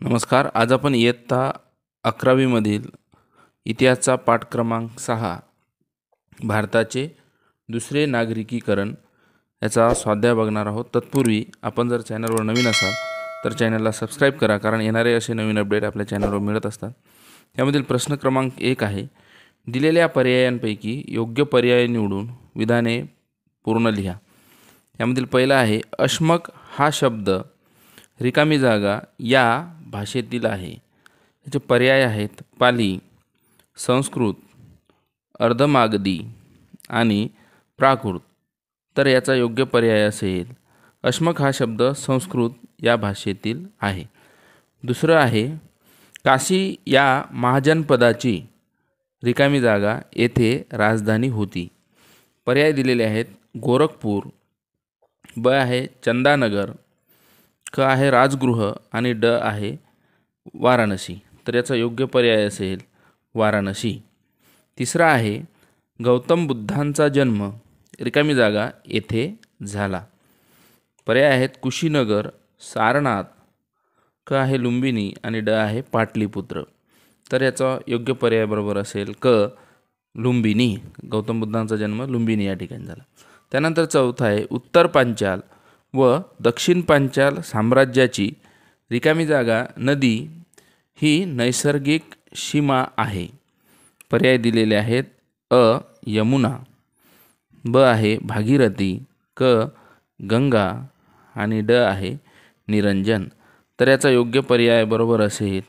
नमस्कार आज आपण इयत्ता अकरावीमधील इतिहासचा पाठ क्रमांक सहा भारताचे दुसरे नागरिकीकरण याचा स्वाध्याय बघणार आहोत. तत्पूर्वी आपण जर चॅनलवर नवीन असाल तर चॅनलला सबस्क्राईब करा कारण येणारे असे नवीन अपडेट आपल्या चॅनलवर मिळत असतात. त्यामधील प्रश्न क्रमांक एक आहे दिलेल्या पर्यायांपैकी योग्य पर्याय निवडून विधाने पूर्ण लिहा. यामधील पहिला आहे अश्मक हा शब्द रिकामी जागा या भाषेतील आहे. याचे पर्याय आहेत पाली संस्कृत अर्धमागधी आणि प्राकृत. तर याचा योग्य पर्याय असेल अश्मक हा शब्द संस्कृत या भाषेतील आहे. दुसरं आहे काशी या महाजनपदाची रिकामी जागा येथे राजधानी होती. पर्याय दिलेले आहेत गोरखपूर ब आहे चंदानगर क आहे राजगृह आणि ड आहे वाराणसी. तर याचा योग्य पर्याय असेल वाराणसी. तिसरा आहे गौतम बुद्धांचा जन्म रिकामी जागा येथे झाला. पर्याय आहेत कुशीनगर सारनाथ क आहे लुंबिनी आणि ड आहे पाटलीपुत्र. तर याचा योग्य पर्याय बरोबर असेल क लुंबिनी. गौतम बुद्धांचा जन्म लुंबिनी या ठिकाणी झाला. त्यानंतर चौथा आहे उत्तर पांचाल. व दक्षिण पांचाल साम्राज्याची रिकामी जागा नदी ही नैसर्गिक सीमा आहे. पर्याय दिलेले आहेत अ यमुना ब आहे भागीरथी क गंगा आणि ड आहे निरंजन. तर याचा योग्य पर्याय बरोबर असेल.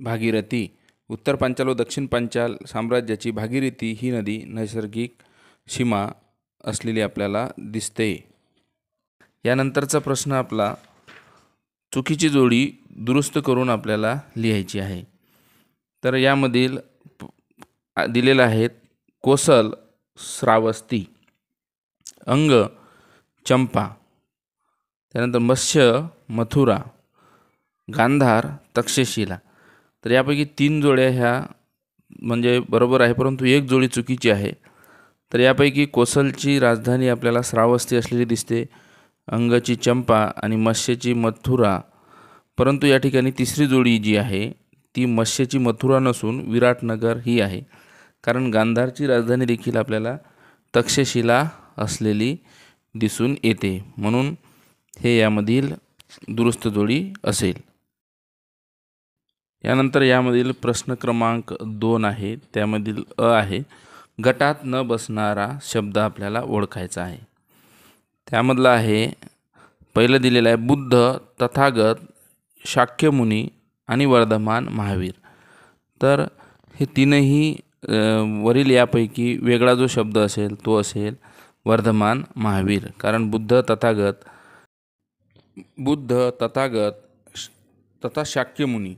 भागीरथी उत्तर पांचाल व दक्षिण पांचाल साम्राज्याची भागीरथी ही नदी नैसर्गिक सीमा असलेली आपल्याला दिसते. यानंतरचा प्रश्न आपला चुकीची जोडी दुरुस्त करून आपल्याला लिहायची आहे. तर यामधील दिलेलं आहेत कोसल श्रावस्ती अंग चंपा त्यानंतर मत्स्य मथुरा गांधार तक्षशिला. तर यापैकी तीन जोड्या ह्या म्हणजे बरोबर आहे परंतु एक जोडी चुकीची आहे. तर यापैकी कोसलची राजधानी आपल्याला श्रावस्ती असलेली दिसते. अंगची चंपा आणि मत्स्याची मथुरा. परंतु या ठिकाणी तिसरी जोडी जी आहे ती मत्स्यची मथुरा नसून विराटनगर ही आहे. कारण गांधारची राजधानी देखील आपल्याला तक्षशिला असलेली दिसून येते. म्हणून हे यामधील दुरुस्त जोडी असेल. यानंतर यामधील प्रश्न क्रमांक दोन आहे त्यामधील अ आहे. गटात न बसणारा शब्द आपल्याला ओळखायचा आहे. त्यामधलं आहे पहिलं दिलेलं आहे बुद्ध तथागत शाक्यमुनी आणि वर्धमान महावीर. तर हे तीनही वरील यापैकी वेगळा जो शब्द असेल तो असेल वर्धमान महावीर. कारण बुद्ध तथागत बुद्ध तथागत तथा शाक्यमुनी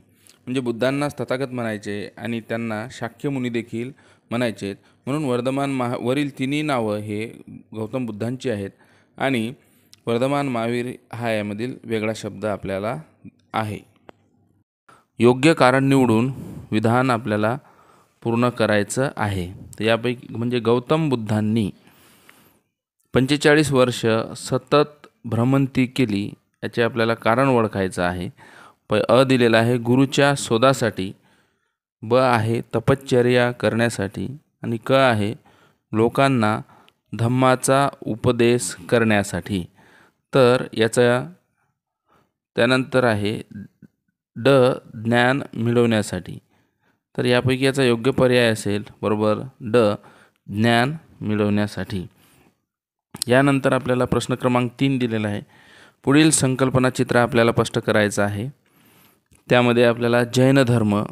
म्हणजे बुद्धांनाच तथागत म्हणायचे आणि त्यांना शाक्यमुनी देखील म्हणायचे म्हणून वर्धमान महा वरील तिन्ही नावं हे गौतम बुद्धांची आहेत. आणि वर्धमान महावीर हा यामधील वेगळा शब्द आपल्याला आहे. योग्य कारण निवडून विधान आपल्याला पूर्ण करायचं आहे. तर यापैकी म्हणजे गौतम बुद्धांनी पंचेचाळीस वर्ष सतत भ्रमंती केली याचे आपल्याला कारण ओळखायचं आहे. प अ दिलेलं आहे गुरुच्या शोधासाठी ब आहे तपश्चर्या करण्यासाठी आणि क आहे लोकांना धम्माचा उपदेश करण्यासाठी. तर याचा त्यानंतर आहे ड ज्ञान मिळवण्यासाठी. तर यापैकी याचा योग्य पर्याय असेल बरोबर? ड ज्ञान मिळवण्यासाठी. यानंतर आपल्याला प्रश्न क्रमांक तीन दिलेला आहे. पुढील संकल्पना चित्र आपल्याला स्पष्ट करायचं आहे. त्यामध्ये आपल्याला जैन धर्म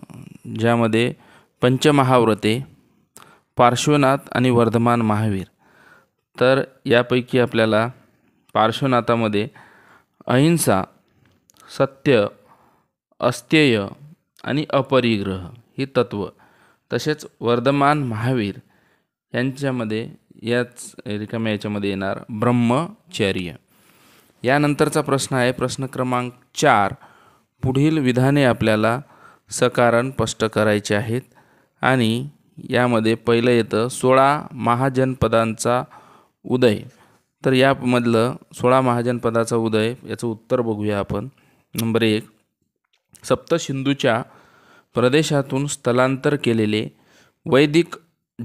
ज्यामध्ये पंचमहाव्रते पार्श्वनाथ आणि वर्धमान महावीर. तर यापैकी आपल्याला पार्श्वनाथामध्ये अहिंसा सत्य अस्त्यय आणि अपरिग्रह ही तत्व तसेच वर्धमान महावीर यांच्यामध्ये याच रिकाम्या याच्यामध्ये येणार ब्रह्मचर्य. यानंतरचा प्रश्न आहे प्रश्न क्रमांक चार. पुढील विधाने आपल्याला सकारण स्पष्ट करायचे आहेत आणि यामध्ये पहिलं येतं सोळा महाजनपदांचा उदय. तर यामधलं सोळा महाजनपदाचा उदय याचं उत्तर बघूया आपण. नंबर एक सप्तसिंधूच्या प्रदेशातून स्थलांतर केलेले वैदिक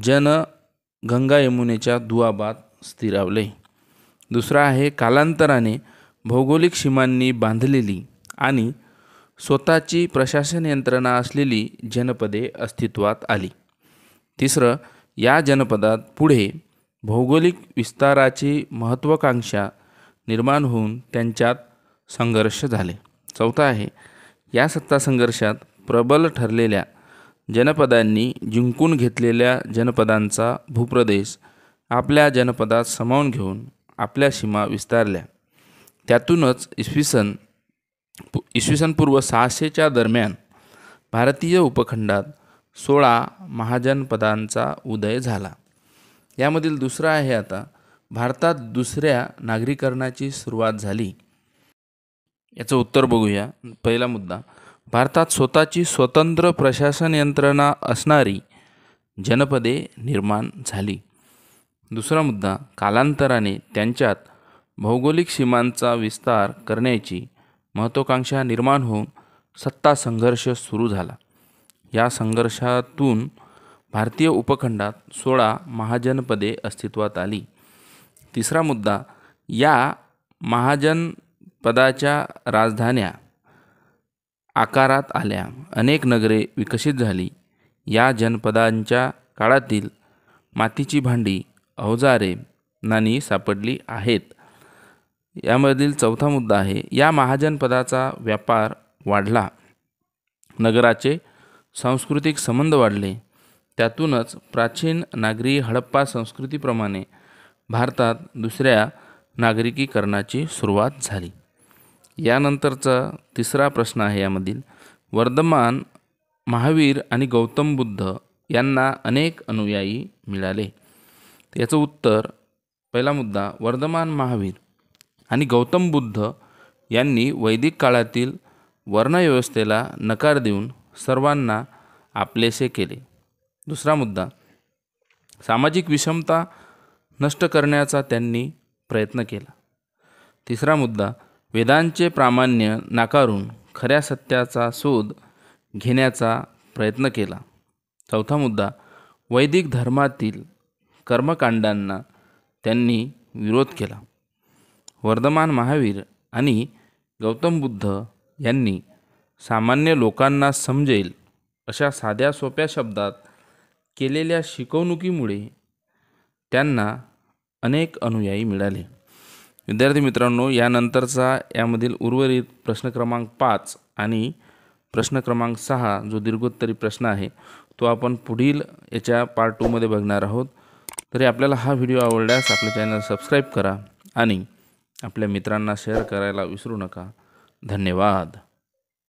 जन गंगा यमुनेच्या दुआबात स्थिरावले. दुसरा आहे कालांतराने भौगोलिक सीमांनी बांधलेली आणि स्वतःची प्रशासन यंत्रणा असलेली जनपदे अस्तित्वात आली. तिसरं या जनपदात पुढे भौगोलिक विस्ताराची महत्त्वाकांक्षा निर्माण होऊन त्यांच्यात संघर्ष झाले. चौथा आहे या सत्ता संघर्षात प्रबल ठरलेल्या जनपदांनी जिंकून घेतलेल्या जनपदांचा भूप्रदेश आपल्या जनपदात सामावून घेऊन आपल्या सीमा विस्तारल्या. त्यातूनच इसवी सन पु इसवी सन पूर्व सहाशेच्या दरम्यान भारतीय उपखंडात सोळा महाजनपदांचा उदय झाला. यामधील दुसरा आहे आता. भारतात दुसऱ्या नागरीकरणाची सुरुवात झाली. याचं उत्तर बघूया. पहिला मुद्दा. भारतात स्वतःची स्वतंत्र प्रशासन यंत्रणा असणारी जनपदे निर्माण झाली. दुसरा मुद्दा. कालांतराने त्यांच्यात भौगोलिक सीमांचा विस्तार करण्याची महत्त्वाकांक्षा निर्माण होऊन सत्ता संघर्ष सुरू झाला. या संघर्षातून भारतीय उपखंडात सोळा महाजनपदे अस्तित्वात आली. तिसरा मुद्दा या महाजनपदाच्या राजधान्या आकारात आल्या. अनेक नगरे विकसित झाली. या जनपदांच्या काळातील मातीची भांडी अवजारे नाणी सापडली आहेत. यामधील चौथा मुद्दा आहे या महाजनपदाचा व्यापार वाढला. नगराचे सांस्कृतिक संबंध वाढले. त्यातूनच प्राचीन नागरी हडप्पा संस्कृतीप्रमाणे भारतात दुसऱ्या नागरिकीकरणाची सुरुवात झाली. यानंतरचा तिसरा प्रश्न आहे यामधील. वर्धमान महावीर आणि गौतम बुद्ध यांना अनेक अनुयायी मिळाले. याचं उत्तर पहिला मुद्दा वर्धमान महावीर आणि गौतम बुद्ध यांनी वैदिक काळातील वर्णव्यवस्थेला नकार देऊन सर्वांना आपलेसे केले. दुसरा मुद्दा. सामाजिक विषमता नष्ट करण्याचा त्यांनी प्रयत्न केला. तिसरा मुद्दा वेदांचे प्रामाण्य नाकारून खऱ्या सत्याचा शोध घेण्याचा प्रयत्न केला. चौथा मुद्दा वैदिक धर्मातील कर्मकांडांना त्यांनी विरोध केला. वर्धमान महावीर आणि गौतम बुद्ध यांनी सामान्य लोकांना समजेल अशा साध्या सोप्या शब्दात केलेल्या शिकवणुकीमुळे त्यांना अनेक अनुयायी मिळाले. विद्यार्थी मित्रांनो यानंतरचा यामधील उर्वरित प्रश्न क्रमांक पाच आणि प्रश्न क्रमांक सहा जो दीर्घोत्तरी प्रश्न आहे तो आपण पुढील याच्या पार्ट टूमध्ये बघणार आहोत. तरी आपल्याला हा व्हिडिओ आवडल्यास आपल्या चॅनल सबस्क्राईब करा आणि आपल्या मित्रांना शेअर करायला विसरू नका. धन्यवाद.